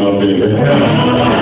up in here.